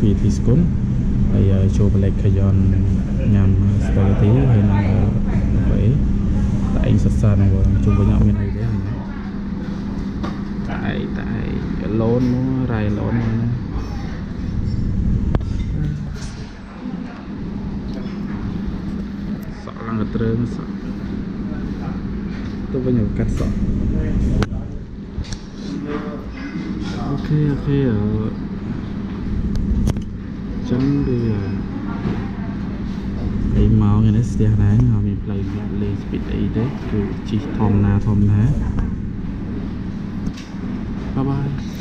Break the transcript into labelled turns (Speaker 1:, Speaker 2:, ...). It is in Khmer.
Speaker 1: PTT ស្គុនហើយចូល Black Crayon ញ៉ាំ spaghetti ហើយនឹងអ្វីតែឯងសិក្សានឹងជុំវិញអត់មានអីទេតែតែឡូនមករ៉ៃឡូនមកណាសក់ឡើងកត្រើងសក់ទៅវិញឲ្យកាត់សក់OK OK អឺ ចឹងវាអីមកថ្ងៃនេះស្ទះដែរអត់មានផ្លូវលេង speed អីទេគឺជិះធម្មតាធម្មតា bye bye